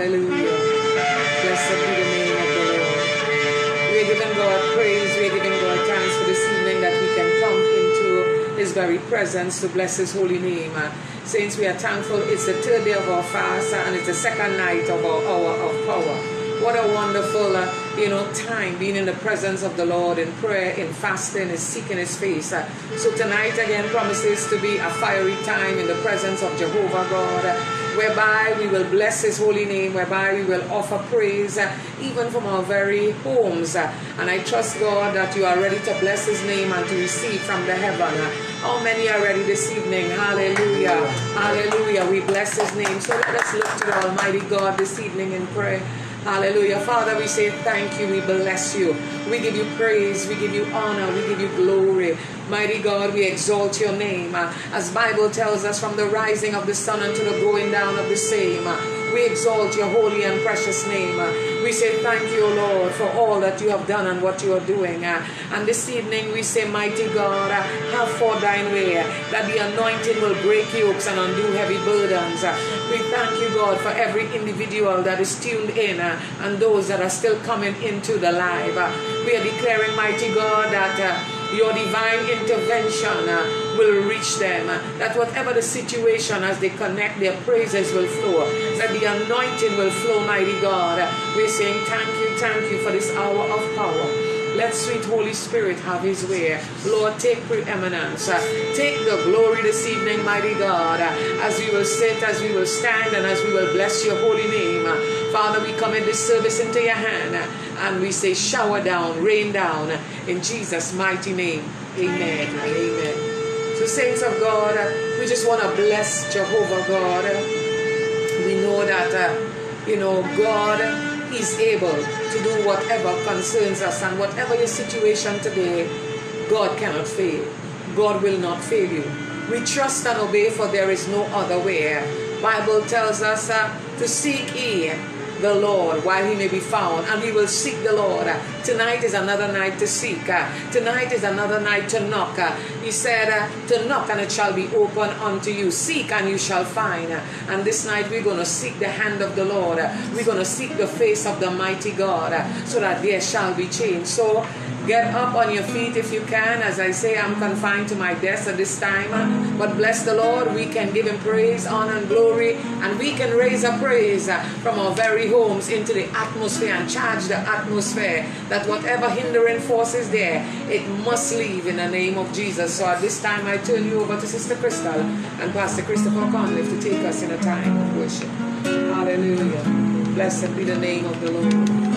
Hallelujah. Blessed be the name of the Lord. We're giving God praise. We're giving God thanks for this evening that we can come into His very presence to bless His holy name. Saints, we are thankful. It's the third day of our fast and it's the second night of our hour of power. What a wonderful, uh, you know, time being in the presence of the Lord in prayer, in fasting, in seeking His face. Uh, so tonight again promises to be a fiery time in the presence of Jehovah God, uh, whereby we will bless His holy name, whereby we will offer praise, uh, even from our very homes. Uh, and I trust God that you are ready to bless His name and to receive from the heaven. Uh, how many are ready this evening? Hallelujah. Hallelujah. We bless His name. So let us look to the Almighty God this evening in prayer. Hallelujah. Father, we say thank you. We bless you. We give you praise. We give you honor. We give you glory. Mighty God, we exalt your name. As Bible tells us from the rising of the sun until the going down of the same. We exalt your holy and precious name. We say thank you, Lord, for all that you have done and what you are doing. And this evening we say, mighty God, have for thine way, that the anointing will break yokes and undo heavy burdens. We thank you, God, for every individual that is tuned in and those that are still coming into the live. We are declaring, mighty God, that your divine intervention will reach them. uh, That whatever the situation, as they connect, their praises will flow. That the anointing will flow, mighty God. We're saying thank you, thank you for this hour of power. Let sweet Holy Spirit have his way. Lord, take preeminence. Uh, Take the glory this evening, mighty God, uh, as we will sit, as we will stand, and as we will bless your holy name. Father, we commit this service into your hand and we say, shower down, rain down in Jesus' mighty name. Amen and amen. So, saints of God, we just want to bless Jehovah God. We know that, uh, you know, God is able to do whatever concerns us and whatever your situation today, God cannot fail. God will not fail you. We trust and obey for there is no other way. Bible tells us uh, to seek ye the Lord while he may be found, and we will seek the Lord. Tonight is another night to seek. Tonight is another night to knock. He said, To knock and it shall be open unto you. Seek and you shall find. And this night we're going to seek the hand of the Lord. We're going to seek the face of the mighty God so that there shall be change. So Get up on your feet if you can. As I say, I'm confined to my desk at this time. But bless the Lord. We can give Him praise, honor, and glory. And we can raise a praise from our very homes into the atmosphere and charge the atmosphere that whatever hindering force is there, it must leave in the name of Jesus. So at this time, I turn you over to Sister Crystal and Pastor Christopher Conliff to take us in a time of worship. Hallelujah. Blessed be the name of the Lord.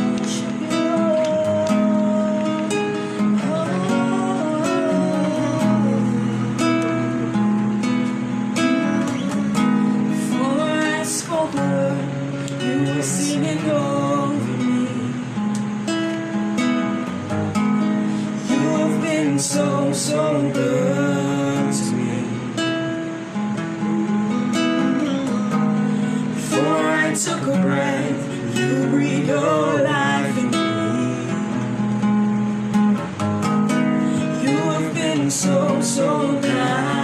You. You've been so, so good to me. Before I took a breath, you breathed your life me. You have been so, so kind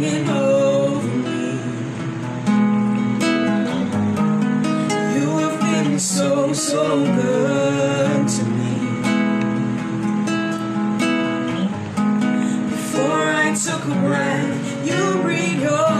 you have been so, so good to me. Before I took a breath, you breathed your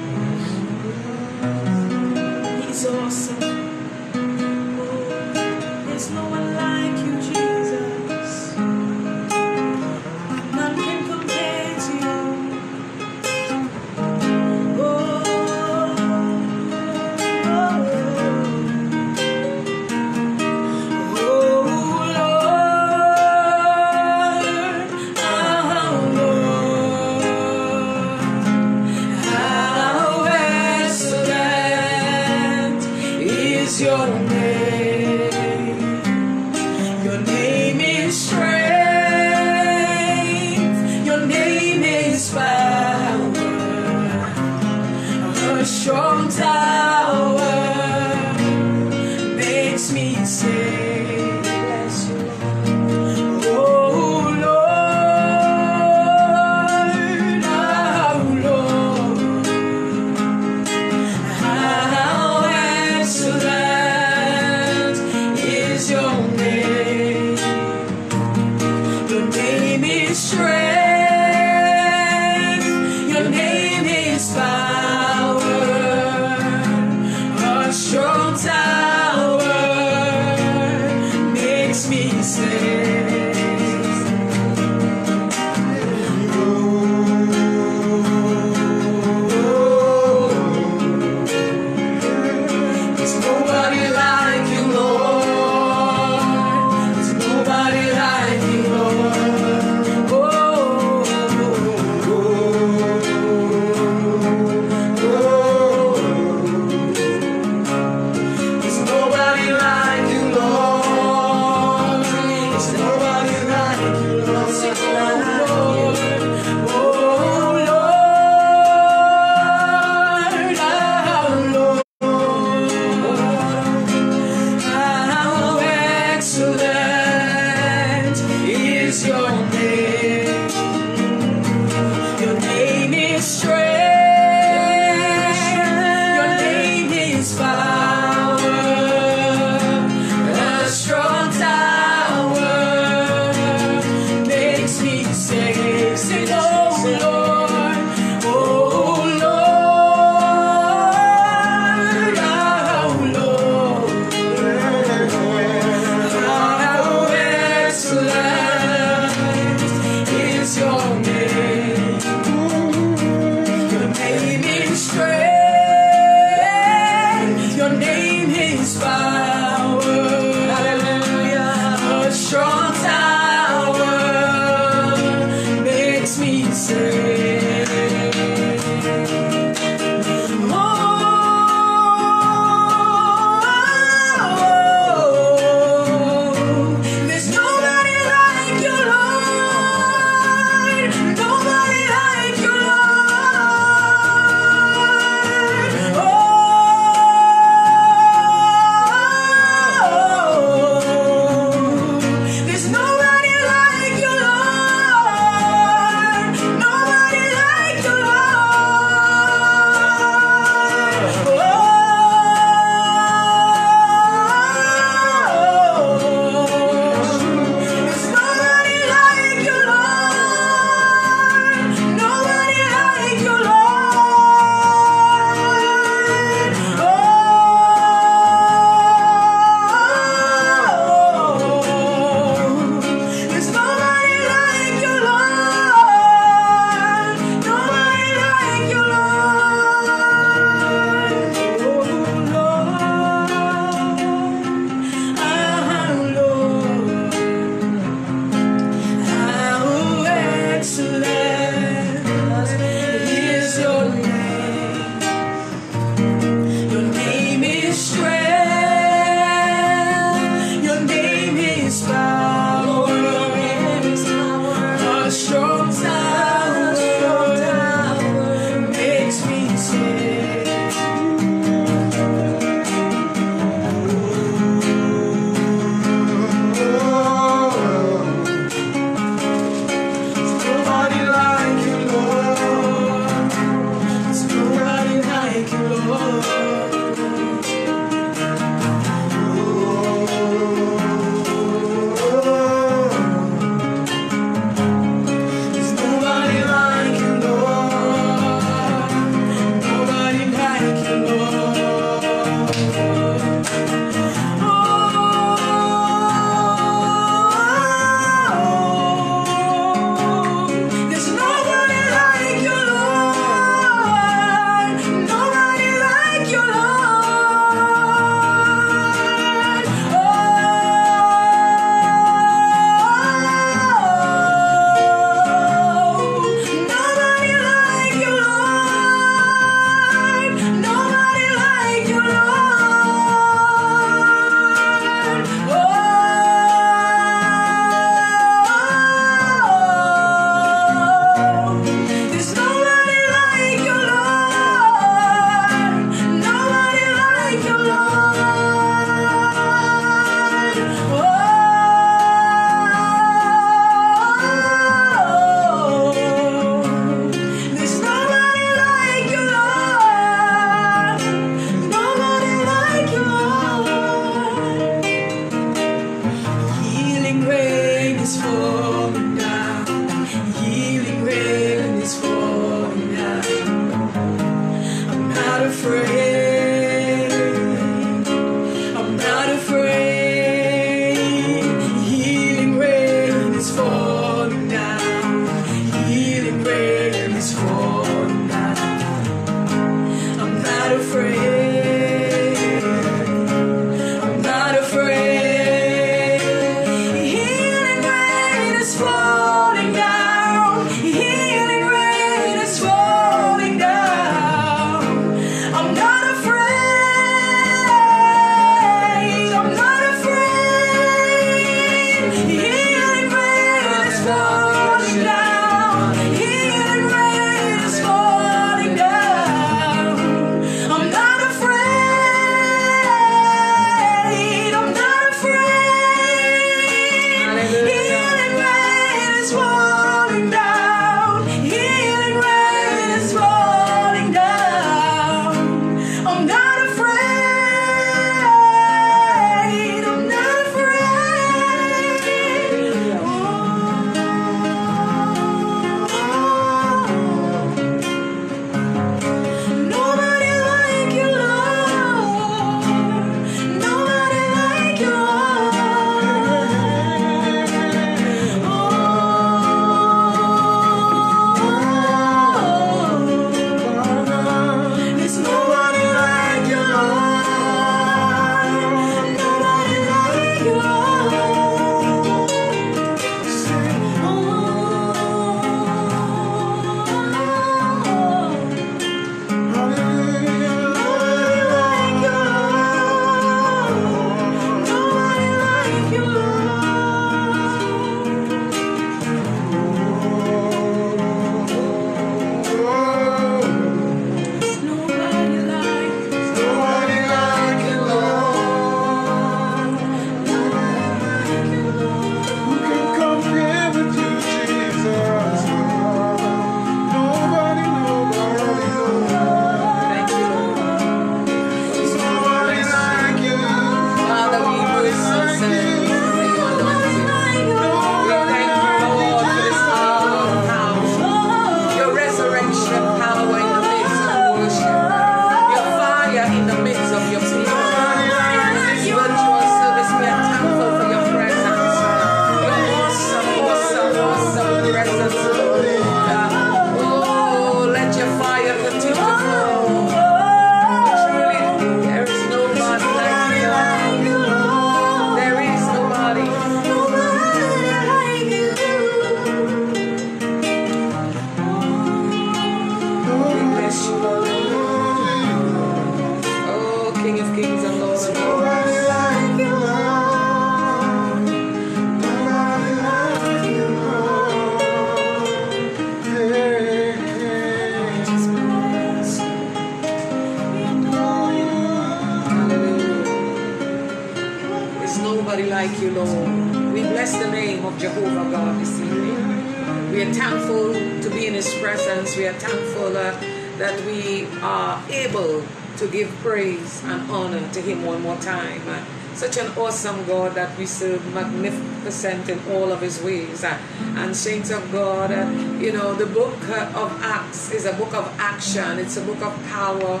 such an awesome God that we serve, magnificent in all of His ways. Uh, and saints of God, uh, you know, the book uh, of Acts is a book of action, it's a book of power.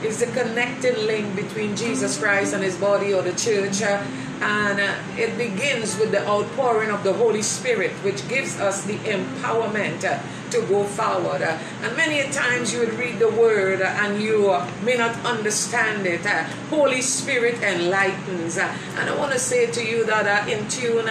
It's the connecting link between Jesus Christ and His body or the church. And uh, it begins with the outpouring of the Holy Spirit, which gives us the empowerment uh, to go forward. Uh, and many a times you would read the word uh, and you may not understand it. Uh, Holy Spirit enlightens. Uh, and I want to say to you that in tune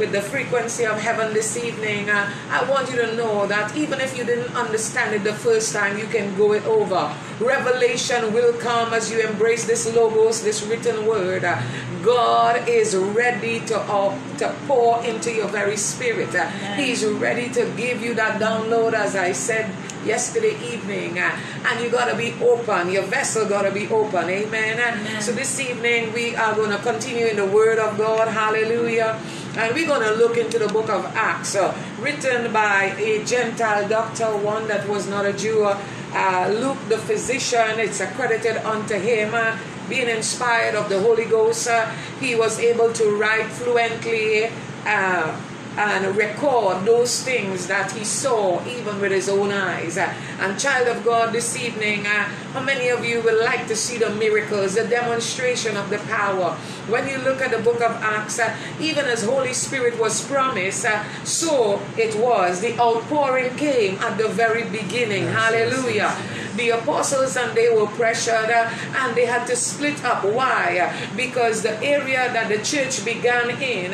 with the frequency of heaven this evening, uh, I want you to know that even if you didn't understand it the first time, you can go it over. Revelation will come as you embrace this logos, this written word. Uh, God is ready to, uh, to pour into your very spirit. Uh, He's ready to give you that download, as I said yesterday evening. Uh, and you got to be open. Your vessel got to be open. Amen. Amen. So this evening we are going to continue in the Word of God. Hallelujah. And we're going to look into the book of Acts, uh, written by a Gentile doctor, one that was not a Jew. Uh, Luke the physician, it's accredited unto him. Uh, being inspired of the Holy Ghost, uh, he was able to write fluently uh, and record those things that he saw even with his own eyes. And child of God, this evening, uh, how many of you would like to see the miracles, the demonstration of the power? When you look at the book of Acts, uh, even as Holy Spirit was promised, uh, so it was. The outpouring came at the very beginning. Hallelujah. The apostles and they were pressured and they had to split up. Why? Because the area that the church began in,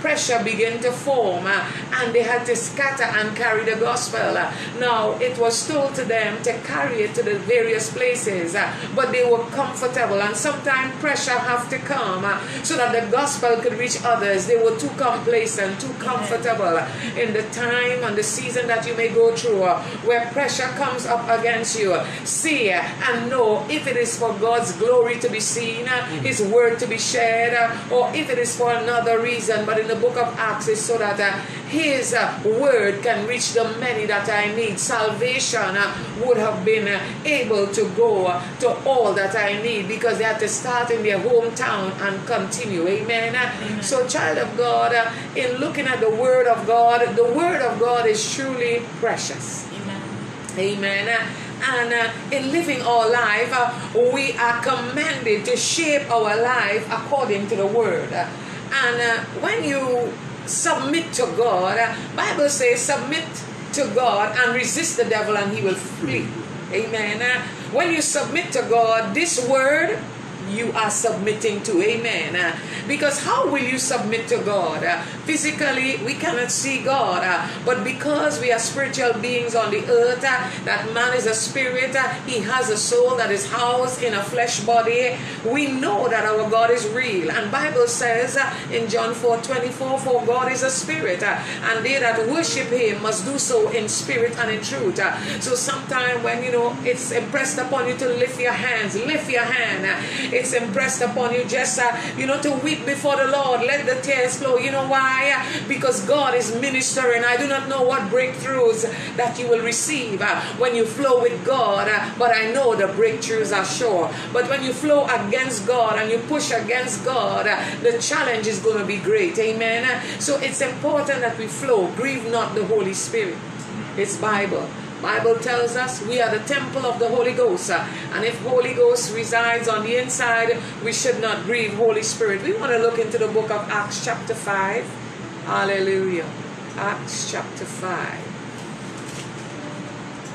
pressure began to form and they had to scatter and carry the gospel. Now, it was told to them to carry it to the various places, but they were comfortable and sometimes pressure have to come so that the gospel could reach others. They were too complacent, too comfortable in the time and the season that you may go through where pressure comes up against you. See and know if it is for God's glory to be seen, uh, His word to be shared, or if it is for another reason. But in the book of Acts, it's so that uh, His uh, word can reach the many that I need. Salvation uh, would have been able to go to all that I need because they had to start in their hometown and continue. Amen. Uh, So, child of God, in looking at the word of God, the word of God is truly precious. Amen. Amen. And uh, in living our life, uh, we are commanded to shape our life according to the word. And uh, when you submit to God, uh, Bible says submit to God and resist the devil and he will flee. Amen. Uh, When you submit to God, this word you are submitting to. Amen. Uh, because how will you submit to God? Uh, physically, we cannot see God. uh, but because we are spiritual beings on the earth, that man is a spirit, he has a soul that is housed in a flesh body. We know that our God is real. And Bible says in John 4 24, for God is a spirit, and they that worship him must do so in spirit and in truth. So sometime when you know it's impressed upon you to lift your hands, lift your hand. It's impressed upon you just uh, you know to weep before the Lord. Let the tears flow. You know why? Because God is ministering. I do not know what breakthroughs that you will receive uh, when you flow with God, uh, but I know the breakthroughs are sure. But when you flow against God and you push against God, uh, the challenge is going to be great. Amen. So it's important that we flow. Grieve not the Holy Spirit. It's Bible. Bible tells us we are the temple of the Holy Ghost. and if Holy Ghost resides on the inside, we should not grieve Holy Spirit. We want to look into the book of Acts chapter 5. Hallelujah. Acts chapter 5.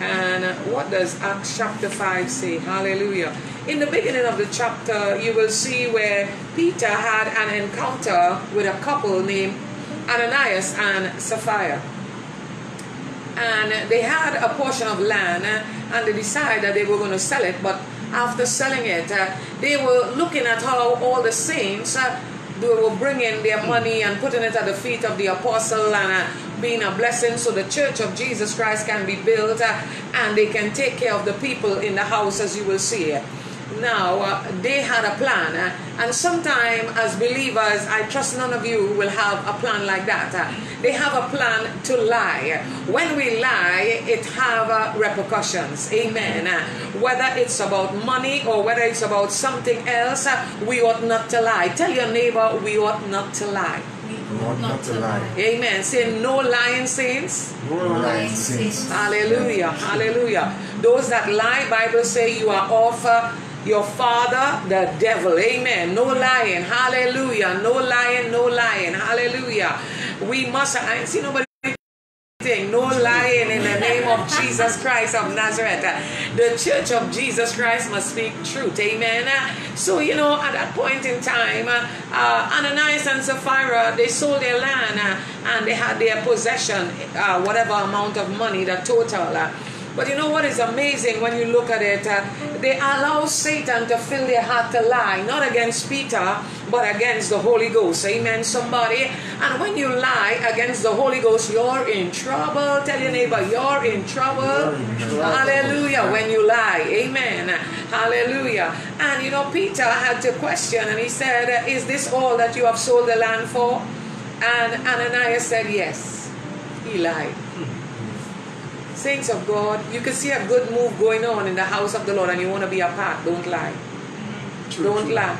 And what does Acts chapter 5 say? Hallelujah. In the beginning of the chapter, you will see where Peter had an encounter with a couple named Ananias and Sapphira and they had a portion of land uh, and they decided that they were going to sell it. But after selling it uh, they were looking at how all the saints uh, they were bringing their money and putting it at the feet of the apostle and being a blessing so the church of jesus christ can be built uh, and they can take care of the people in the house as you will see Now, uh, they had a plan. uh, and sometimes, as believers, I trust none of you will have a plan like that. uh, they have a plan to lie. When we lie, it have uh, repercussions. Amen. Uh, whether it's about money or whether it's about something else, uh, we ought not to lie. Tell your neighbor, we ought not to lie. Ought not to lie. Amen. Say no lying saints. No lying saints. Hallelujah. Hallelujah. Those that lie, Bible say you are of uh, your father, the devil. Amen. No lying. Hallelujah. No lying. No lying. Hallelujah. We must. I ain't see nobody. No lying in the name of Jesus Christ of Nazareth. The church of Jesus Christ must speak truth. Amen. So, you know, at that point in time, uh, Ananias and Sapphira, they sold their land uh, and they had their possession, uh, whatever amount of money, the total. But you know what is amazing when you look at it? Uh, they allow Satan to fill their heart to lie, not against Peter, but against the Holy Ghost. Amen, somebody. And when you lie against the Holy Ghost, you're in trouble. Tell your neighbor, you're in trouble. You're in trouble. Hallelujah. When you lie. Amen. Hallelujah. And you know, Peter had to question and he said, Is this all that you have sold the land for? And Ananias said, Yes. He lied. Saints of God, you can see a good move going on in the house of the Lord and you want to be a part. Don't lie. True, Don't true. lie.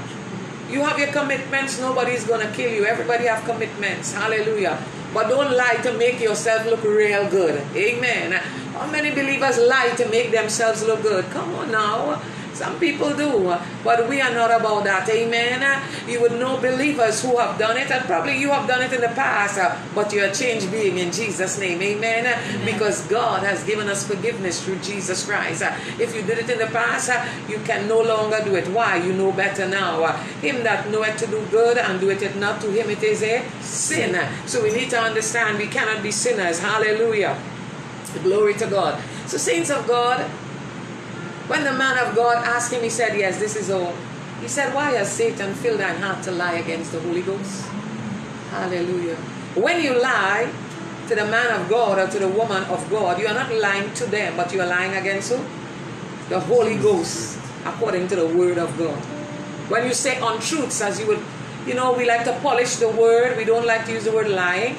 You have your commitments, nobody's gonna kill you. Everybody have commitments. Hallelujah. But don't lie to make yourself look real good. Amen. How many believers lie to make themselves look good? Come on now. Some people do, but we are not about that. Amen. You would know believers who have done it, and probably you have done it in the past, but you're a changed being in Jesus' name. Amen. Because God has given us forgiveness through Jesus Christ. If you did it in the past, you can no longer do it. Why? You know better now. Him that knoweth to do good and doeth it not, to him it is a sin. So we need to understand we cannot be sinners. Hallelujah. Glory to God. So, saints of God, when the man of God asked him, he said, Yes, this is all. He said, Why has Satan filled thine heart to lie against the Holy Ghost? Hallelujah. When you lie to the man of God or to the woman of God, you are not lying to them, but you are lying against who? The Holy Ghost, according to the Word of God. When you say untruths, as you would, you know, we like to polish the word, we don't like to use the word lying.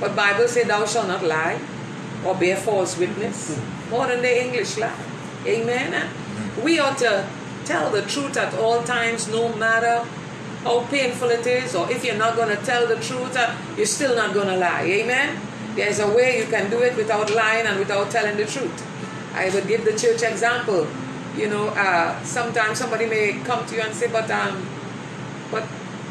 But Bible say thou shalt not lie or bear false witness. Modern the English lie. Amen. We ought to tell the truth at all times, no matter how painful it is, or if you're not going to tell the truth, uh, you're still not going to lie. Amen. There's a way you can do it without lying and without telling the truth. I would give the church example. You know, uh, sometimes somebody may come to you and say, but um, but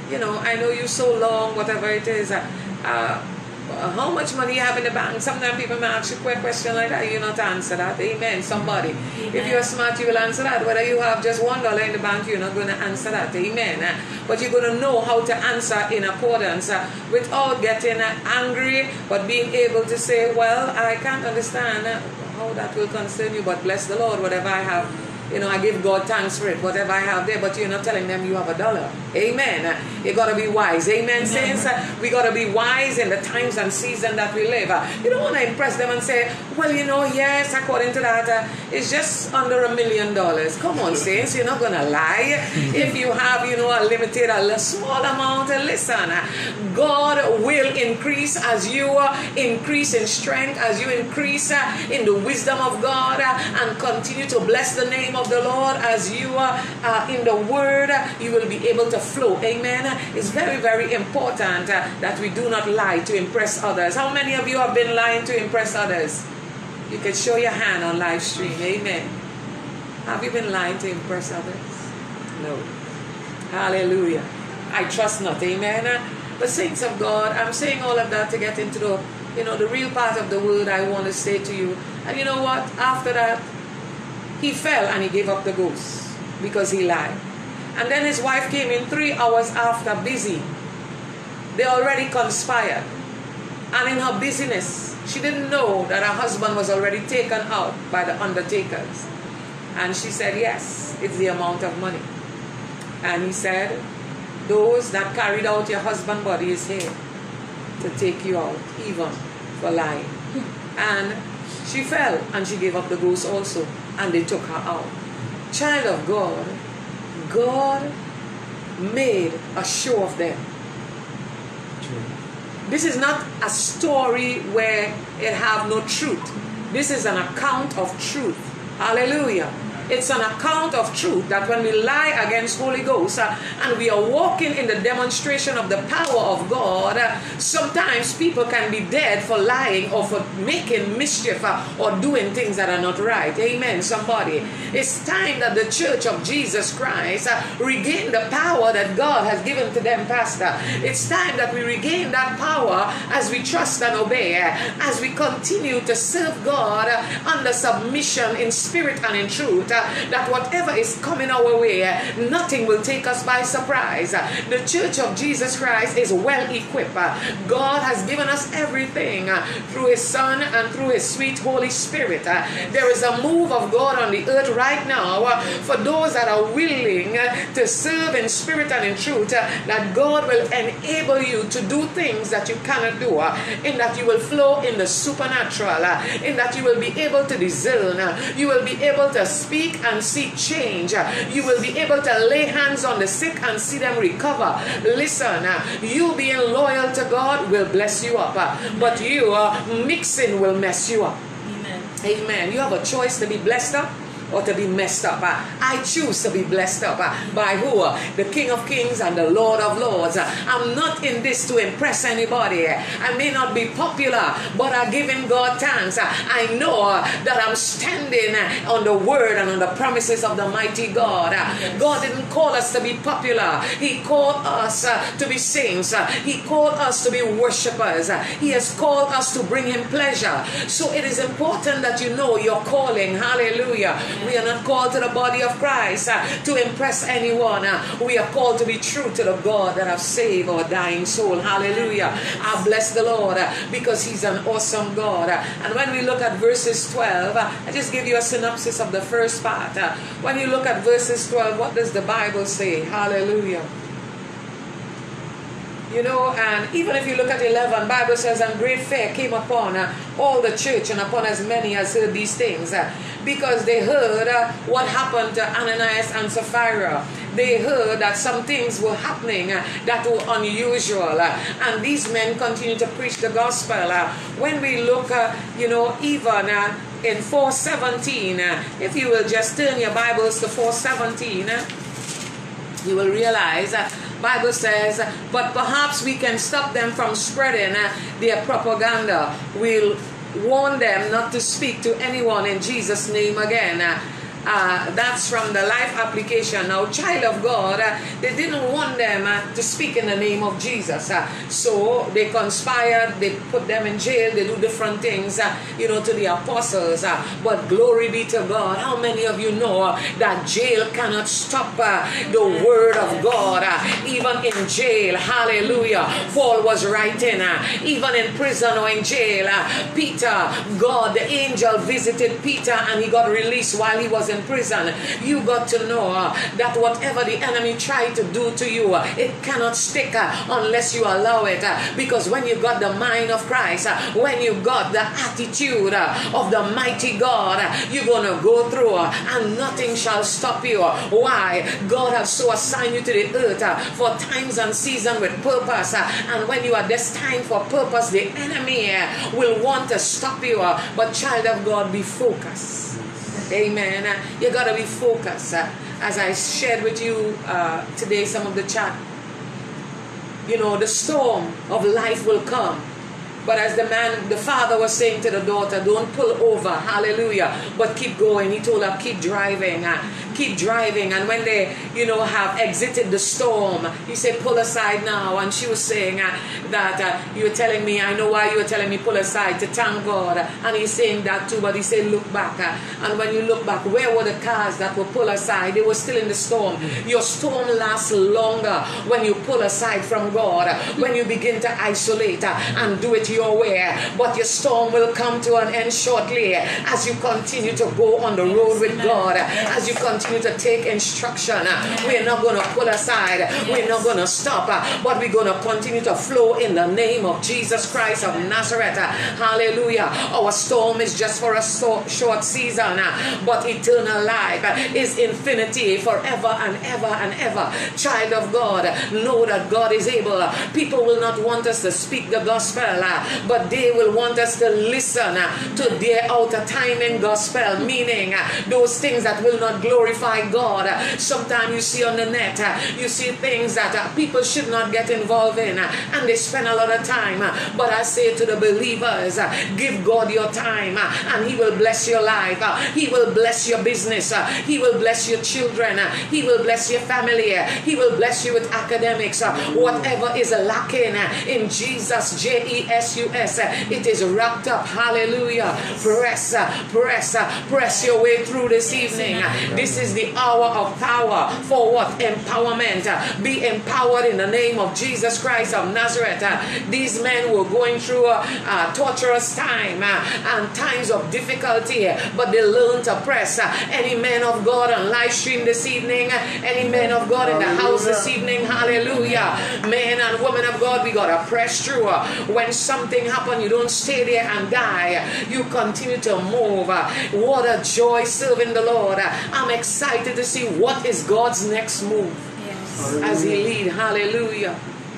you know, I know you so long, whatever it is. Uh, uh, how much money you have in the bank? Sometimes people may ask you a question like that, you not answer that. Amen. Somebody. If you're smart, you will answer that. Whether you have just one dollar in the bank, you're not going to answer that. Amen. Uh, But you're going to know how to answer in accordance uh, without getting uh, angry, but being able to say, Well, I can't understand how that will concern you, but bless the Lord, whatever I have. You know, I give God thanks for it, whatever I have there, but you're not telling them you have a dollar. Amen. You gotta be wise. Amen, saints. We gotta be wise in the times and season that we live. You don't want to impress them and say, well, you know, yes, according to that, uh, it's just under a million dollars. Come on, saints, you're not gonna lie. If you have, you know, a limited, a small amount, listen, God will increase as you uh, increase in strength, as you increase uh, in the wisdom of God, and continue to bless the name of the Lord as you are uh, in the Word, you will be able to flow. Amen. It's very, very important uh, that we do not lie to impress others. How many of you have been lying to impress others? You can show your hand on live stream. Amen. Have you been lying to impress others? No. Hallelujah. I trust not. Amen. But saints of God, I'm saying all of that to get into the, you know, the real part of the word I want to say to you. And you know what? After that, he fell and he gave up the ghost because he lied. And then his wife came in three hours after, busy. They already conspired. And in her busyness, she didn't know that her husband was already taken out by the undertakers. And she said, Yes, it's the amount of money. And he said, Those that carried out your husband's body is here to take you out, even for lying. And she fell and she gave up the ghost also. And they took her out. child of God, God made a show of them. True. This is not a story where it have no truth. This is an account of truth. Hallelujah. It's an account of truth that when we lie against Holy Ghost uh, and we are walking in the demonstration of the power of God, uh, sometimes people can be dead for lying or for making mischief uh, or doing things that are not right. Amen. Somebody. It's time that the church of Jesus Christ uh, regain the power that God has given to them, Pastor. It's time that we regain that power as we trust and obey, uh, as we continue to serve God uh, under submission in spirit and in truth. Uh, that whatever is coming our way, uh, nothing will take us by surprise. Uh, The church of Jesus Christ is well equipped. Uh, God has given us everything uh, through His Son and through His sweet Holy Spirit. Uh, there is a move of God on the earth right now for those that are willing to serve in spirit and in truth, that God will enable you to do things that you cannot do, in that you will flow in the supernatural, in that you will be able to discern, you will be able to speak and see change, you will be able to lay hands on the sick and see them recover. Listen, you being loyal to God will bless you up, but you uh, mixing will mess you up. Amen. Amen. You have a choice to be blessed up or to be messed up. I choose to be blessed up by who? The King of Kings and the Lord of Lords. I'm not in this to impress anybody. I may not be popular, but I give him God thanks. I know that I'm standing on the word and on the promises of the mighty God. God didn't call us to be popular. He called us uh, to be saints. He called us to be worshipers. He has called us to bring him pleasure. So it is important that you know your calling. Hallelujah. We are not called to the body of Christ uh, to impress anyone. Uh, we are called to be true to the God that have saved our dying soul. Hallelujah. I bless the Lord uh, because He's an awesome God. And when we look at verses 12, uh, I just give you a synopsis of the first part. When you look at verses 12, what does the Bible say? Hallelujah. You know, and even if you look at 11, Bible says, and great fear came upon uh, all the church and upon as many as heard these things, uh, because they heard uh, what happened to Ananias and Sapphira. They heard that some things were happening uh, that were unusual, uh, and these men continued to preach the gospel. Uh, when we look, uh, you know, even uh, in 417, uh, if you will just turn your Bibles to 417, uh, you will realize uh, bible says but perhaps we can stop them from spreading uh, their propaganda. We'll warn them not to speak to anyone in jesus name again uh, that's from the life application. Now, child of God, uh, they didn't want them uh, to speak in the name of Jesus. uh, so they conspired, they put them in jail, they do different things, uh, you know, to the apostles. uh, but glory be to God. How many of you know that jail cannot stop the word of God? even in jail, hallelujah. Paul was writing, even in prison or in jail, Peter, God, the angel visited Peter and he got released while he was in prison. You got to know uh, that whatever the enemy tried to do to you, uh, it cannot stick uh, unless you allow it. Uh, because when you got the mind of Christ, uh, when you got the attitude uh, of the mighty God, you're going to go through and nothing shall stop you. Why? God has so assigned you to the earth for times and season with purpose. and when you are destined for purpose, the enemy will want to stop you. but child of God, be focused. Amen. Uh, You gotta be focused. Uh, As I shared with you uh, today, some of the chat, you know, the storm of life will come. But as the man, the father was saying to the daughter, don't pull over, hallelujah, but keep going. He told her, keep driving, uh, keep driving. And when they, you know, have exited the storm, he said, pull aside now. And she was saying uh, that uh, you were telling me, I know why you were telling me pull aside to thank God. And he's saying that too, but he said, look back. And when you look back, where were the cars that were pulled aside? They were still in the storm. Your storm lasts longer when you pull aside from God, when you begin to isolate and do it your way, but your storm will come to an end shortly as you continue to go on the road with God, as you continue to take instruction. We're not going to pull aside, we're not going to stop, but we're going to continue to flow in the name of Jesus Christ of Nazareth. Hallelujah. Our storm is just for a short season, but eternal life is infinity forever and ever and ever. Child of God, know that God is able. People will not want us to speak the gospel, but they will want us to listen uh, to their outer timing gospel, meaning uh, those things that will not glorify God. Sometimes you see on the net, uh, you see things that uh, people should not get involved in, uh, and they spend a lot of time. uh, But I say to the believers, uh, give God your time, uh, and He will bless your life. uh, He will bless your business. uh, He will bless your children. uh, He will bless your family. uh, He will bless you with academics. uh, Whatever is lacking uh, in Jesus, J E S It is wrapped up. Hallelujah. Press, uh, press, uh, press your way through this evening. This is the hour of power for what? Empowerment. Be empowered in the name of Jesus Christ of Nazareth. These men were going through a, a torturous time uh, and times of difficulty, but they learned to press. Any man of God on live stream this evening, any man of God in the house this evening, hallelujah. Men and women of God, we gotta press through. When something happen, you don't stay there and die. You continue to move. What a joy serving the Lord. I'm excited to see what is God's next move Yes. as He lead. Hallelujah.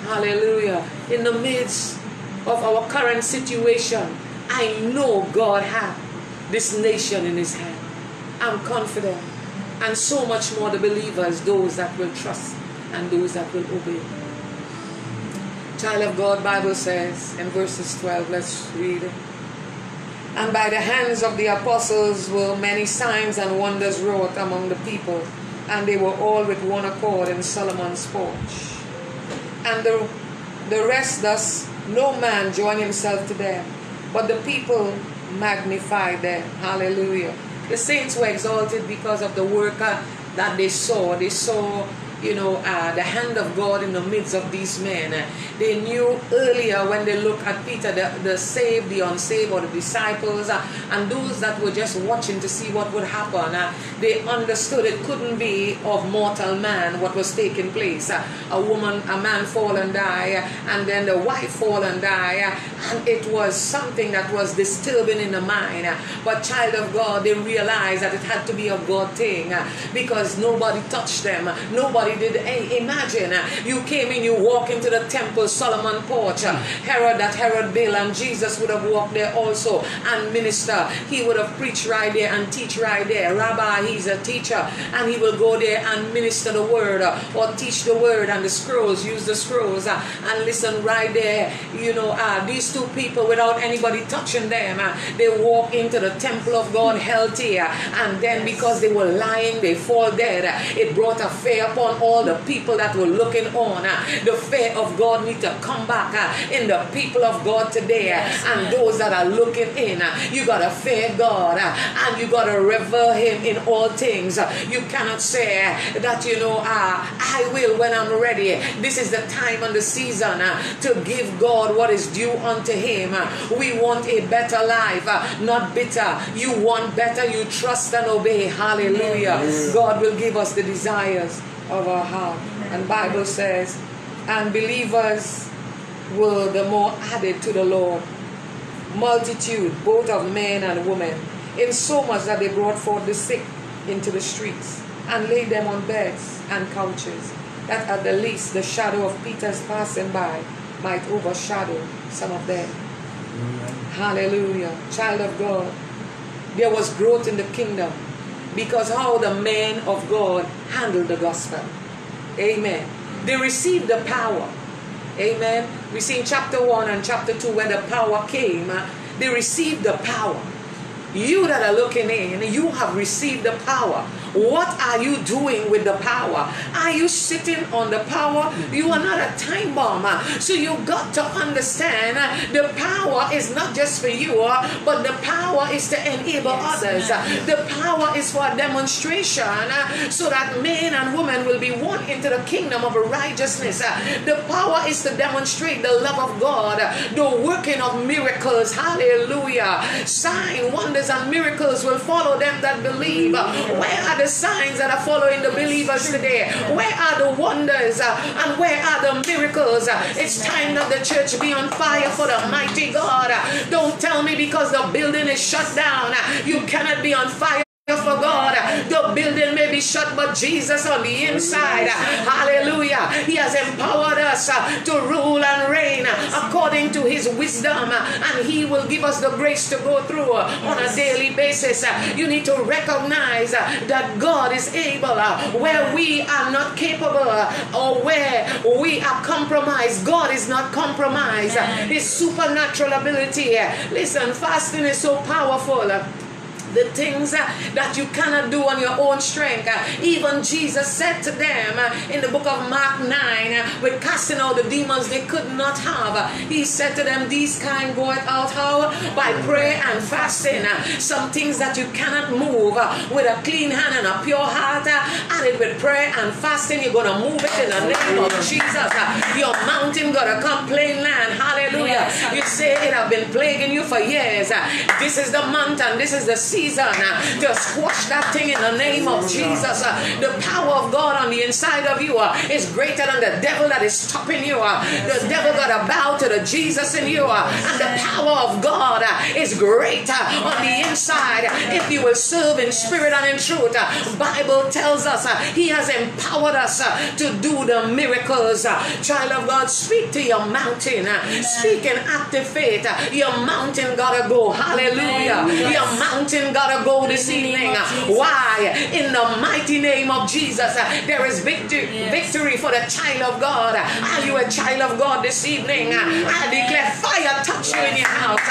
Hallelujah. In the midst of our current situation, I know God has this nation in His hand. I'm confident. And so much more the believers, those that will trust and those that will obey. Child of God, Bible says in verses 12, let's read. And by the hands of the apostles were many signs and wonders wrought among the people, and they were all with one accord in Solomon's porch. And the, the rest thus, no man joined himself to them, but the people magnified them. Hallelujah. The saints were exalted because of the work uh, that they saw. They saw, you know, uh, the hand of God in the midst of these men. They knew earlier when they looked at Peter, the, the saved, the unsaved, or the disciples, uh, and those that were just watching to see what would happen, uh, they understood it couldn't be of mortal man what was taking place. Uh, a woman, a man fall and die, uh, and then the wife fall and die, and it was something that was disturbing in the mind. But child of God, they realized that it had to be a God thing because nobody touched them. Nobody did. Hey, imagine uh, you came in, you walk into the temple, Solomon porch, uh, Herod, that Herod Bill, and Jesus would have walked there also and minister. He would have preached right there and teach right there. Rabbi, he's a teacher, and he will go there and minister the word uh, or teach the word and the scrolls, use the scrolls and listen right there. You know, uh, these two people without anybody touching them, uh, they walk into the temple of God healthy, and then because they were lying, they fall dead. It brought a fear upon all the people that were looking on. Uh, The fear of God need to come back uh, in the people of God today, uh, and those that are looking in. Uh, you gotta fear God, uh, and you gotta revere Him in all things. Uh, you cannot say that you know, I will when I'm ready. This is the time and the season to give God what is due unto Him. We want a better life, not bitter. You want better, you trust and obey. Hallelujah. God will give us the desires of our heart. And Bible says, and believers were the more added to the Lord. Multitude, both of men and women, in so much that they brought forth the sick into the streets and laid them on beds and couches, that at the least the shadow of Peter's passing by might overshadow some of them. Hallelujah. Child of God. There was growth in the kingdom because how the men of God handled the gospel. Amen. They received the power. Amen. We see in chapter 1 and chapter 2 when the power came, uh, they received the power. You that are looking in, you have received the power. What are you doing with the power? Are you sitting on the power? You are not a time bomb. So you got to understand uh, the power is not just for you, uh, but the power is to enable others. Uh, The power is for a demonstration so that men and women will be won into the kingdom of righteousness. The power is to demonstrate the love of God, the working of miracles. Hallelujah. Sign, wonders, and miracles will follow them that believe. Where are the signs that are following the believers today? Where are the wonders uh, and where are the miracles? Uh, It's time that the church be on fire for the mighty God. Uh, Don't tell me because the building is shut down, you cannot be on fire for God. The building may be shut, but Jesus on the inside. Hallelujah. He has empowered us to rule and reign according to his wisdom, and he will give us the grace to go through on a daily basis. You need to recognize that God is able where we are not capable or where we are compromised. God is not compromised. His supernatural ability. Listen, fasting is so powerful. The things uh, that you cannot do on your own strength. Uh, even Jesus said to them uh, in the book of Mark 9, uh, with casting out the demons they could not have, he said to them, These kind goeth out how? By prayer and fasting. Some things that you cannot move with a clean hand and a pure heart, and it with prayer and fasting, you're going to move it in the name of Jesus. Your mountain going to come plain land. Hallelujah. You say it have been plaguing you for years. This is the month and this is the season uh, to squash that thing in the name of Jesus. Uh, The power of God on the inside of you uh, is greater than the devil that is stopping you. uh, The devil got to bow to the Jesus in you. uh, And the power of God uh, is greater on the inside if you will serve in spirit and in truth. Uh, Bible tells us uh, he has empowered us uh, to do the miracles. Uh, Child of God, speak to your mountain. Speak in active faith. Uh, Your mountain gotta go. Hallelujah. Your mountain gotta go this In the evening. Why? In the mighty name of Jesus, there is victory, victory for the child of God. Are you a child of God this evening? I declare fire touch you in your house.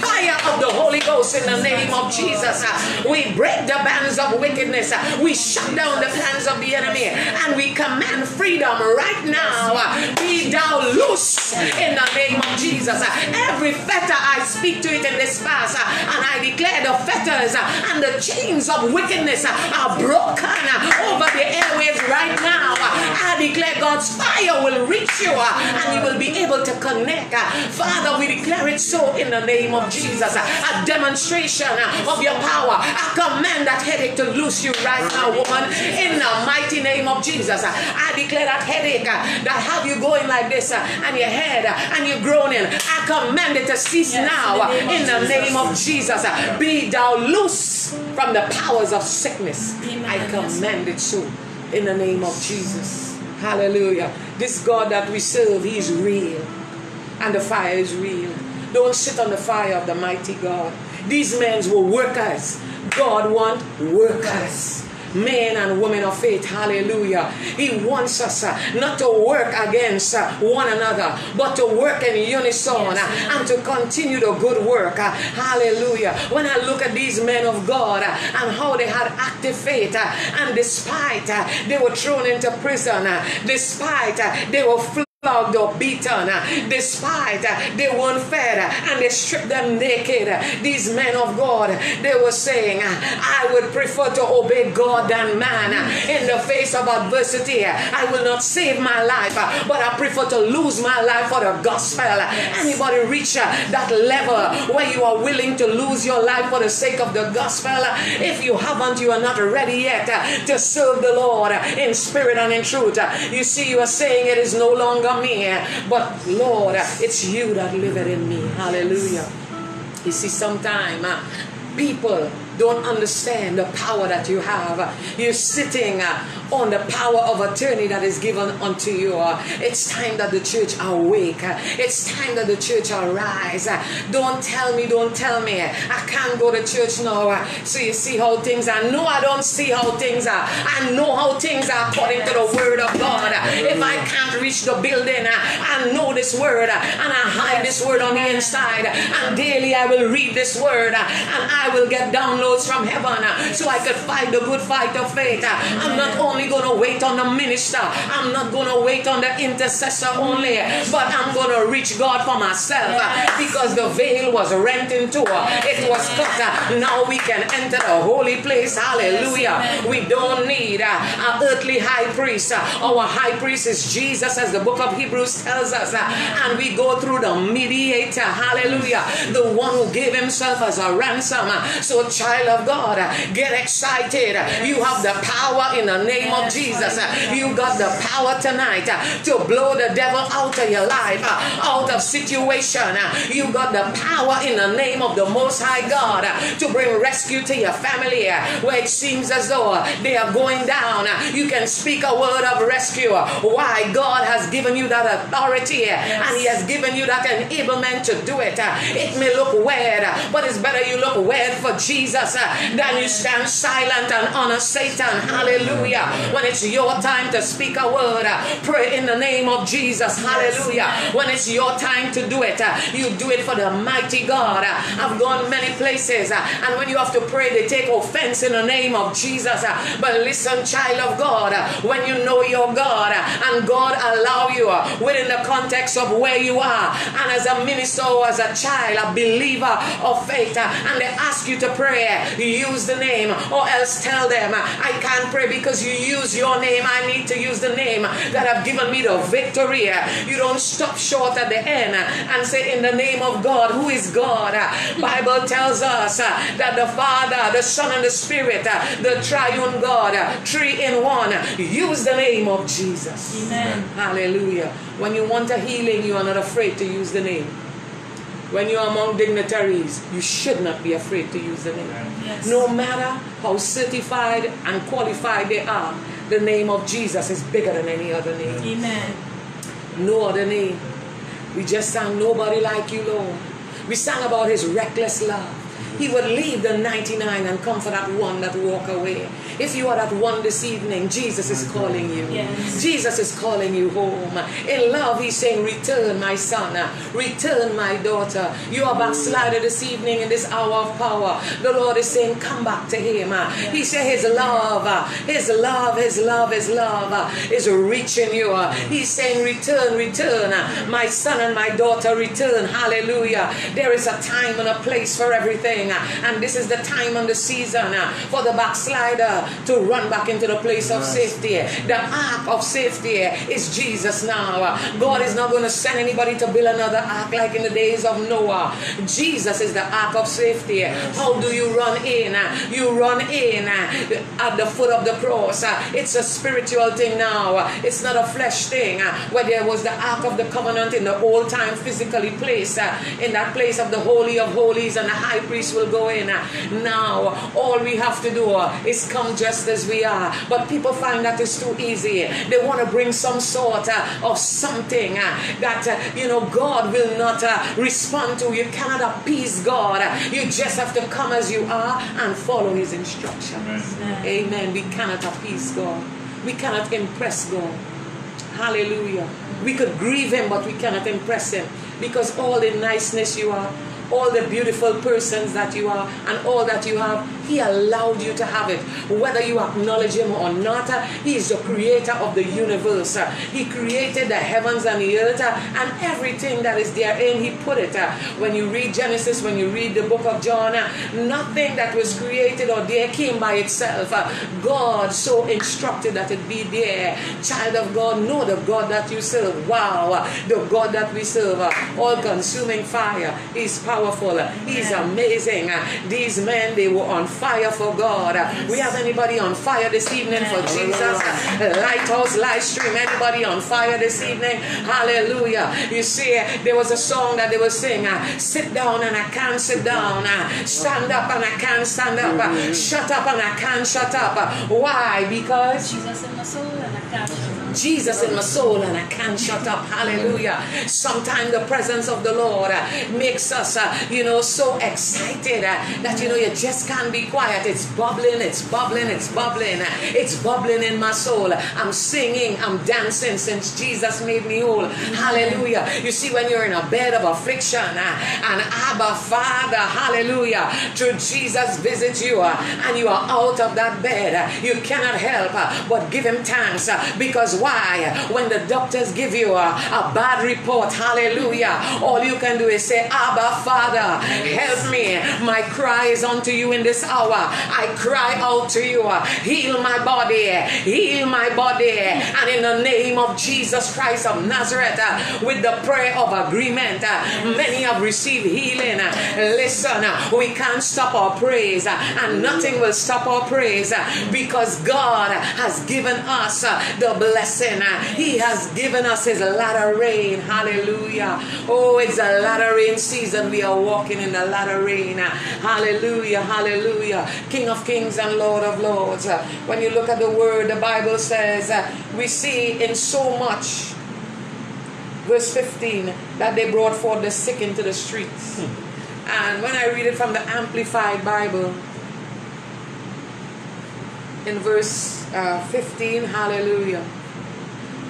Fire of the Holy Ghost in the name of Jesus. We break the bands of wickedness. We shut down the plans of the enemy and we command freedom right now. Be thou loose in the name of Jesus. Every fetter I speak to it in this uh, and I declare the fetters and the chains of wickedness are broken over the airways right now. I declare God's fire will reach you and you will be able to connect. Father, we declare it so in the name of Jesus. A demonstration of your power. I command that headache to loose you right now, woman, in the mighty name of Jesus. I declare that headache that have you going like this and your head and you're groaning. I command it to cease Yes, now in the name of the Jesus. name of Jesus. Be thou loose from the powers of sickness. Amen. I command it so in the name of Jesus. Hallelujah. This God that we serve, He is real. And the fire is real. Don't sit on the fire of the mighty God. These men were workers. God want workers. Men and women of faith, hallelujah. He wants us uh, not to work against uh, one another, but to work in unison Yes, uh, and to continue the good work. uh, hallelujah. When I look at these men of God uh, and how they had active faith, uh, and despite they were thrown into prison, despite they were flogged or beaten, uh, despite uh, they weren't fed uh, and they stripped them naked. Uh, these men of God, they were saying, uh, I would prefer to obey God than man. Uh, in the face of adversity, I will not save my life, but I prefer to lose my life for the gospel. Anybody reach that level where you are willing to lose your life for the sake of the gospel? If you haven't, you are not ready yet to serve the Lord in spirit and in truth. You see, you are saying it is no longer me, uh, but Lord, it's you that live it in me. Hallelujah. You see, sometimes uh, people don't understand the power that you have. You're sitting uh, on the power of attorney that is given unto you. It's time that the church awake. It's time that the church arise. Don't tell me, don't tell me. I can't go to church now. So you see how things are. No, I don't see how things are. I know how things are according to the word of God. If I can't reach the building, I know this word and I hide this word on the inside. And daily I will read this word and I will get downloaded downloads from heaven uh, so I could fight the good fight of faith. Uh, I'm not only going to wait on the minister, I'm not going to wait on the intercessor only, but I'm going to reach God for myself uh, because the veil was rent in two. It was cut. Now we can enter the holy place. Hallelujah. We don't need an earthly high priest. Our high priest is Jesus, as the book of Hebrews tells us. And we go through the mediator. Hallelujah. The one who gave himself as a ransom. So, child of God, get excited. You have the power in the name of Jesus. You got the power tonight to blow the devil out of your life, out of situation. You got the power in the name of the Most High God to bring rescue to your family where it seems as though they are going down. You can speak a word of rescue. Why? God has given you that authority and He has given you that enablement to do it. It may look weird, but it's better you look weird for Jesus uh, than you stand silent and honor Satan. Hallelujah. When it's your time to speak a word, uh, pray in the name of Jesus. Hallelujah. When it's your time to do it, uh, you do it for the mighty God. Uh, I've gone many places, uh, and when you have to pray, they take offense in the name of Jesus. Uh, but listen, child of God, when you know your God and God allow you within the context of where you are, and as a minister or as a child, a believer of faith, and they ask you to pray, use the name, or else tell them, I can't pray because you use your name. I need to use the name that have given me the victory. You don't stop short at the end and say, in the name of God, who is God? Bible tells us that the Father, the Son, and the Spirit, the triune God, three in one, use the name of Jesus. Amen. Hallelujah. When you want a healing, you are not afraid to use the name. When you're among dignitaries, you should not be afraid to use the name. Yes. No matter how certified and qualified they are, the name of Jesus is bigger than any other name. Amen. No other name. We just sang Nobody Like You, Lord. We sang about His reckless love. He would leave the 99 and come for that one that walk away. If you are that one this evening, Jesus is calling you. Yes. Jesus is calling you home. In love, He's saying, Return, my son. Return, my daughter. You are backslider this evening in this hour of power. The Lord is saying, Come back to Him. He said, His love, His love, His love, His love is reaching you. He's saying, Return, return. My son and my daughter, return. Hallelujah. There is a time and a place for everything. Uh, and this is the time and the season uh, for the backslider to run back into the place of safety. The ark of safety is Jesus now. God is not going to send anybody to build another ark like in the days of Noah. Jesus is the ark of safety. How do you run in? You run in uh, at the foot of the cross. It's a spiritual thing now. It's not a flesh thing. Where there was the ark of the covenant in the old time physically placed in that place of the holy of holies and the high priest will go in. Now all we have to do is come just as we are. But people find that it's too easy. They want to bring some sort uh, of something uh, that uh, you know God will not respond to. You cannot appease God. You just have to come as you are and follow His instructions. Amen. Amen. We cannot appease God. We cannot impress God. Hallelujah. We could grieve Him, but we cannot impress Him because all the niceness you are, all the beautiful persons that you are, and all that you have, He allowed you to have it. Whether you acknowledge Him or not, He is the creator of the universe. He created the heavens and the earth and everything that is therein. He put it. When you read Genesis, when you read the book of John, nothing that was created or there came by itself. God so instructed that it be there. Child of God, know the God that you serve. Wow, the God that we serve, all consuming fire. He's powerful. He's amazing. These men, they were on fire for God. Uh, We have anybody on fire this evening for Jesus? Uh, Lighthouse live stream. Anybody on fire this evening? Hallelujah. You see, uh, there was a song that they were singing. uh, Sit down and I can't sit down. uh, Stand up and I can't stand up. uh, Shut up and I can't shut up. Uh, Why? Because Jesus in my soul and I can't. Jesus in my soul and I can't shut up. Hallelujah. Sometimes the presence of the Lord uh, makes us, uh, you know, so excited uh, that, you know, you just can't be quiet. It's bubbling, it's bubbling, it's bubbling. It's bubbling in my soul. I'm singing, I'm dancing since Jesus made me whole. Hallelujah. You see, when you're in a bed of affliction and Abba Father, hallelujah, through Jesus visits you and you are out of that bed, you cannot help but give him thanks because why? When the doctors give you a, a bad report, hallelujah, all you can do is say, Abba Father, help me. My cry is unto you in this hour. I cry out to you. Heal my body, heal my body, and in the name of Jesus Christ of Nazareth, with the prayer of agreement, many have received healing. Listen, we can't stop our praise, and nothing will stop our praise because God has given us the blessing. Uh, He has given us His latter rain. Hallelujah. Oh, it's a latter rain season. We are walking in the latter rain. Hallelujah. Hallelujah. King of kings and Lord of lords. When you look at the word, the Bible says we see in so much verse 15 that they brought forth the sick into the streets. And when I read it from the Amplified Bible, in verse uh, 15, hallelujah,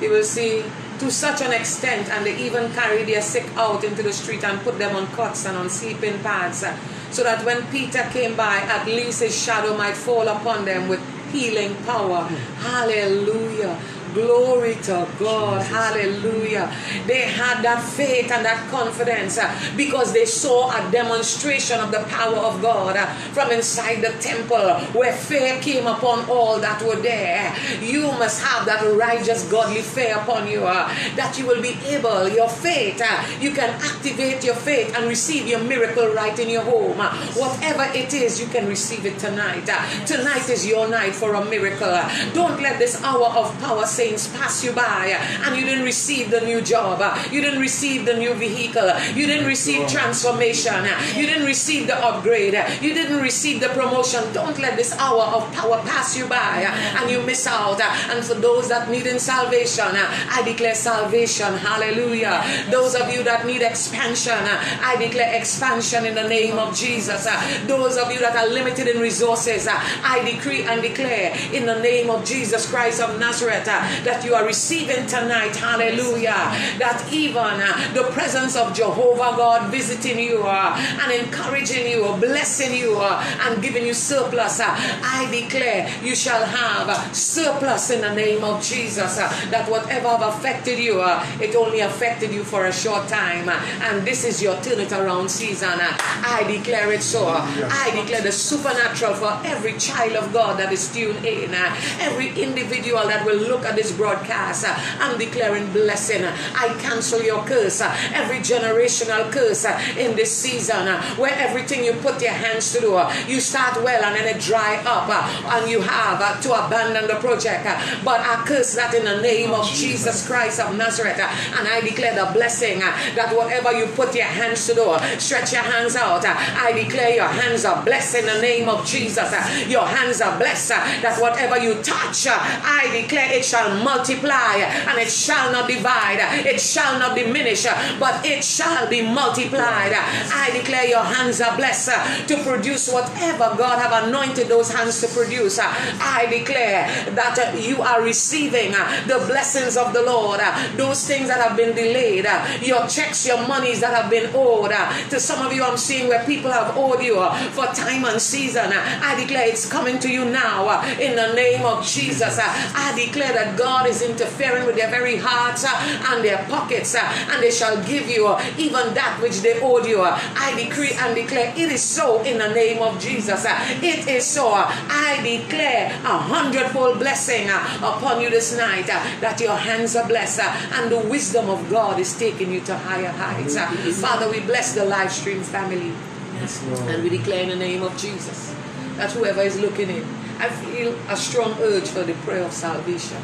you will see to such an extent, and they even carry their sick out into the street and put them on cots and on sleeping pads, uh, so that when Peter came by, at least his shadow might fall upon them with healing power. Hallelujah. Glory to God. Hallelujah. They had that faith and that confidence uh, because they saw a demonstration of the power of God uh, from inside the temple where fear came upon all that were there. You must have that righteous, godly fear upon you uh, that you will be able, your faith, you can activate your faith and receive your miracle right in your home. Whatever it is, you can receive it tonight. Tonight is your night for a miracle. Don't let this hour of power pass you by and you didn't receive the new job. You didn't receive the new vehicle. You didn't receive transformation. You didn't receive the upgrade. You didn't receive the promotion. Don't let this hour of power pass you by and you miss out. And for those that need in salvation, I declare salvation. Hallelujah. Those of you that need expansion, I declare expansion in the name of Jesus. Those of you that are limited in resources, I decree and declare in the name of Jesus Christ of Nazareth that you are receiving tonight. Hallelujah. That even uh, the presence of Jehovah God visiting you uh, and encouraging you, blessing you, uh, and giving you surplus. uh, I declare you shall have uh, surplus in the name of Jesus. uh, That whatever have affected you, it only affected you for a short time. And this is your turn it around season. I declare it so. I declare the supernatural for every child of God that is tuned in. Every individual that will look at this broadcast. uh, I'm declaring blessing. I cancel your curse, uh, every generational curse uh, in this season uh, where everything you put your hands to do, uh, you start well and then it dry up uh, and you have to abandon the project. But I curse that in the name of Jesus Christ of Nazareth and I declare the blessing that whatever you put your hands to do, stretch your hands out. I declare your hands are blessed in the name of Jesus. Your hands are blessed that whatever you touch, I declare it shall multiply uh, and it shall not divide, it shall not diminish, but it shall be multiplied. I declare your hands are blessed to produce whatever God have anointed those hands to produce. I declare that you are receiving the blessings of the Lord, those things that have been delayed, your checks, your monies that have been owed. To some of you, I'm seeing where people have owed you for time and season. I declare it's coming to you now in the name of Jesus. I declare that God is interfering with their very hearts uh, and their pockets, uh, and they shall give you uh, even that which they owed you. Uh, I decree and declare it is so in the name of Jesus. Uh, it is so. Uh, I declare a hundredfold blessing upon you this night that your hands are blessed and the wisdom of God is taking you to higher heights. Father, we bless the live stream family. Yes, And we declare in the name of Jesus that whoever is looking in, I feel a strong urge for the prayer of salvation.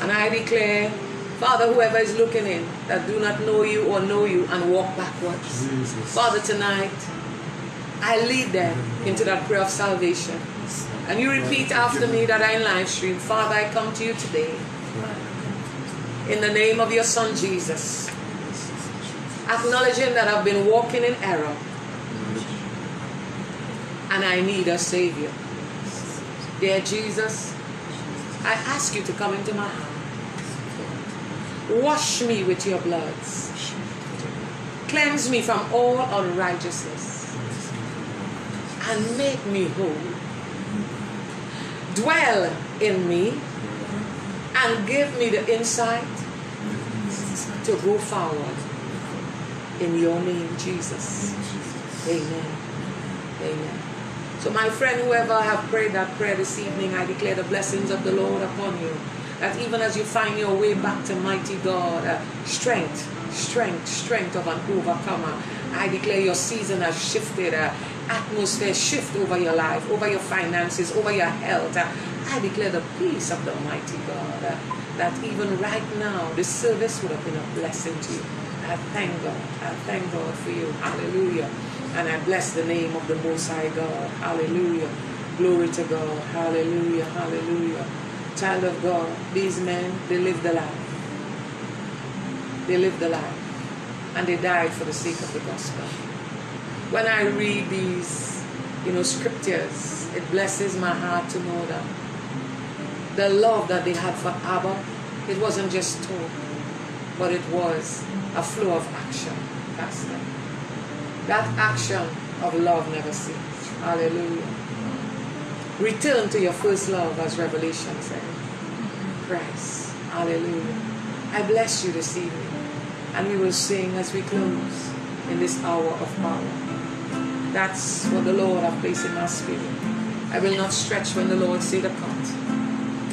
And I declare, Father, whoever is looking in that do not know you or know you and walk backwards. Jesus. Father, tonight, I lead them into that prayer of salvation. And you repeat after me that I live stream. Father, I come to you today In the name of your Son Jesus, acknowledging that I've been walking in error and I need a Savior. Dear Jesus, I ask you to come into my heart. Wash me with your bloods. Cleanse me from all unrighteousness and make me whole. Dwell in me and give me the insight to go forward. In your name, Jesus. Amen. Amen. So, my friend, whoever have prayed that prayer this evening, I declare the blessings of the Lord upon you. That even as you find your way back to mighty God, uh, strength, strength, strength of an overcomer. I declare your season has shifted, uh, atmosphere shift over your life, over your finances, over your health. Uh, I declare the peace of the mighty God. uh, that even right now, this service would have been a blessing to you. I thank God. I thank God for you. Hallelujah. And I bless the name of the Most High God. Hallelujah. Glory to God. Hallelujah. Hallelujah. Child of God, these men, they lived the life. They lived the life. And they died for the sake of the gospel. When I read these, you know, scriptures, it blesses my heart to know that the love that they had for Abba, it wasn't just talk, but it was a flow of action, Pastor. That action of love never ceases. Hallelujah. Return to your first love, as Revelation said. Christ. Hallelujah. I bless you this evening. And we will sing as we close in this hour of power. That's what the Lord has placed in my spirit. I will not stretch when the Lord to cut.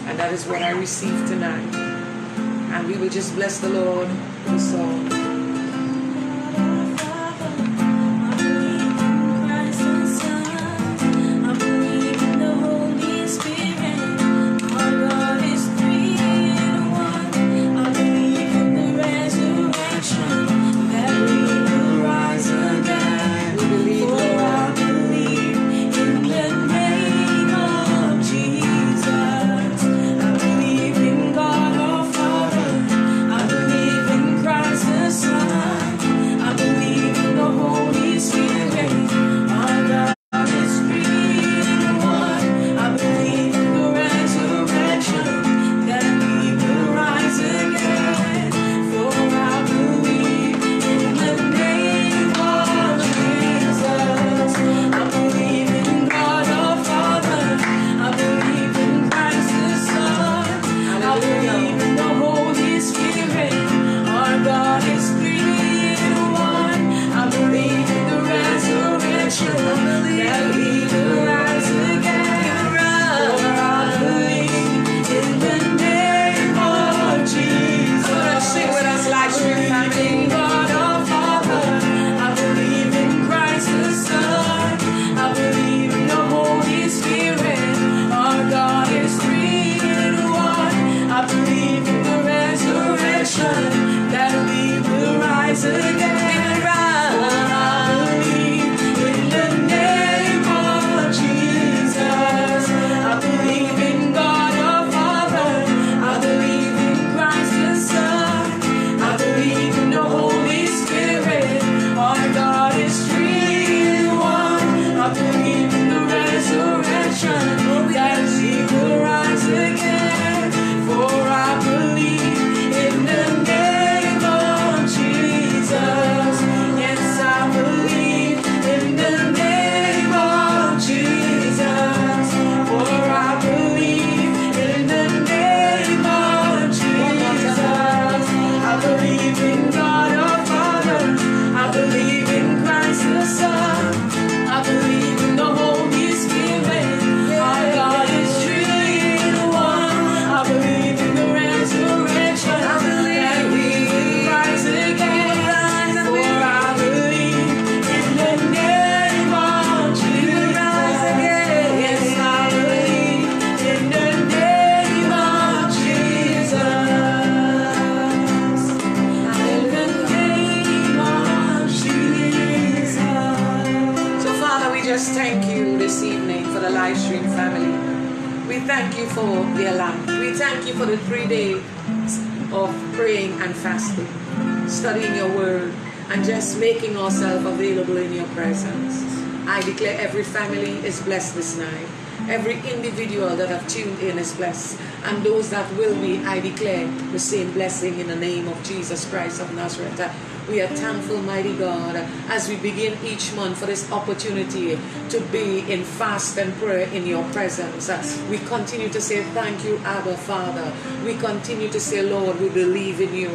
And that is what I received tonight. And we will just bless the Lord with a is blessed this night. Every individual that have tuned in is blessed. And those that will be, I declare the same blessing in the name of Jesus Christ of Nazareth. We are thankful, mighty God, as we begin each month for this opportunity to be in fast and prayer in your presence. We continue to say thank you, Abba Father. We continue to say, Lord, we believe in you.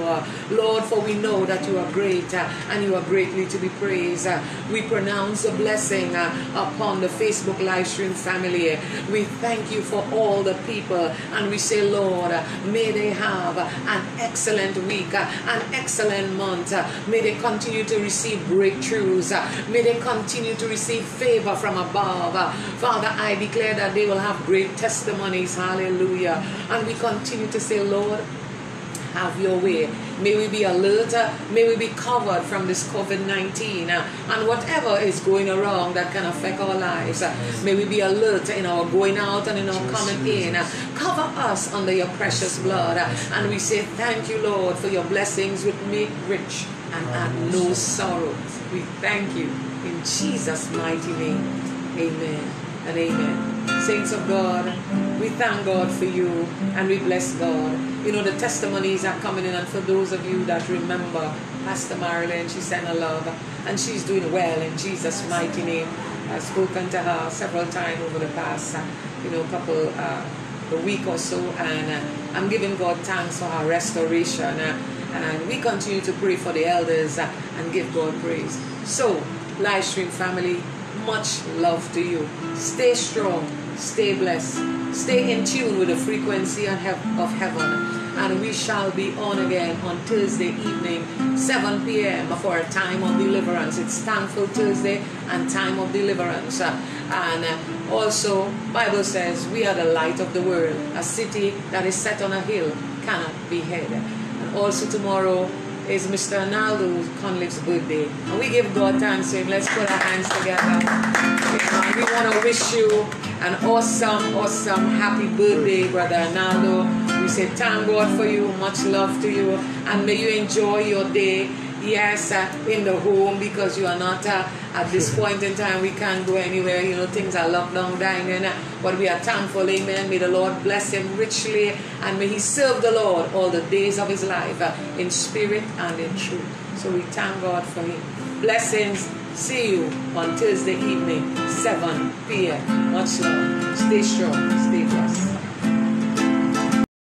Lord, for we know that you are great and you are greatly to be praised. We pronounce a blessing upon the Facebook live stream family. We thank you for all the people and we say, Lord, may they have an excellent week, an excellent month. May they continue to receive breakthroughs. May they continue to receive favor from above. Father, I declare that they will have great testimonies. Hallelujah. And we continue to say, Lord, have your way. May we be alert. May we be covered from this COVID 19 and whatever is going around that can affect our lives. May we be alert in our going out and in our coming in. Cover us under your precious blood. And we say, Thank you, Lord, for your blessings which make rich and add no sorrow. We thank you in Jesus' mighty name. Amen and amen. Saints of God, we thank God for you and we bless God. You know, the testimonies are coming in, and for those of you that remember Pastor Marilyn, she sent a love and she's doing well in Jesus' mighty name. I've spoken to her several times over the past, you know, couple, uh, a week or so, and uh, I'm giving God thanks for her restoration. Uh, and we continue to pray for the elders uh, and give God praise. So, live stream family, much love to you. Stay strong, stay blessed, stay in tune with the frequency of heaven. And we shall be on again on Thursday evening, 7 p.m. for a time of deliverance. It's Thankful Thursday and time of deliverance. And also, Bible says we are the light of the world. A city that is set on a hill cannot be hid. Also tomorrow is Mr. Arnaldo Conliff's birthday. And we give God thanks to him. Let's put our hands together. We want to wish you an awesome, awesome happy birthday, Brother Arnaldo. We say thank God for you, much love to you, and may you enjoy your day. Yes, uh, in the home because you are not uh, at this point in time. We can't go anywhere. You know, things are locked down, dying, uh, but we are thankful. Amen. May the Lord bless him richly, and may he serve the Lord all the days of his life uh, in spirit and in truth. So we thank God for him. Blessings. See you on Thursday evening, 7 p.m. Much love. Stay strong. Stay blessed.